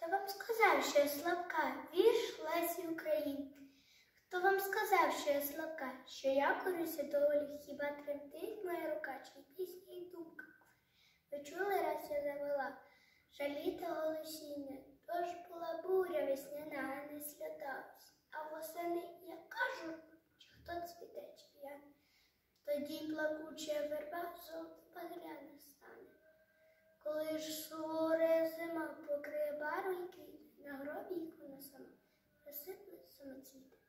Хто вам сказав, що я слабка, вірш Лесі Українки? Хто вам сказав, що я слабка, що я корюся долі, хіба тремтить моя рука, чи пісня і думка? Ви чули, раз я завела, жаліте голосіння, тож була буря весняна, а не сльотався. А восени я кажу, чи хто цвіте, я. Тоді плакуча верба золото багряне стане. Коли ж суворе some, some, some, some,